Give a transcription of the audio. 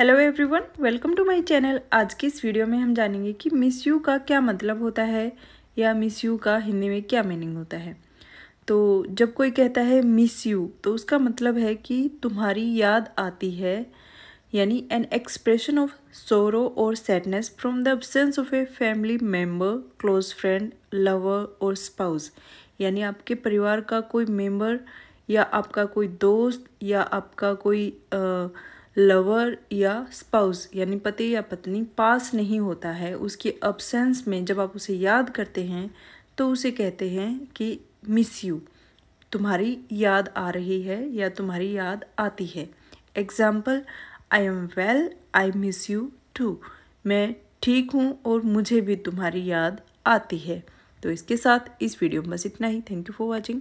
Hello everyone welcome to my channel आज की इस वीडियो में हम जानेंगे कि मिस यू का क्या मतलब होता है या मिस यू का हिंदी में क्या मीनिंग होता है। तो जब कोई कहता है मिस यू तो उसका मतलब है कि तुम्हारी याद आती है यानी एन एक्सप्रेशन ऑफ़ सोरो और sadness from the absence of a family member close friend lover और स्पाउस यानी आपके परिवार का कोई मेंबर या आपका कोई दोस्त या आपका कोई आ, लवर या स्पाउस, यानी पति या पत्नी, पास नहीं होता है। उसके अब्सेंस में जब आप उसे याद करते हैं तो उसे कहते हैं कि मिस यू तुम्हारी याद आ रही है या तुम्हारी याद आती है? Example I am well I miss you too मैं ठीक हूँ और मुझे भी तुम्हारी याद आती है। तो इसके साथ इस वीडियो में बस इतना ही। Thank you for watching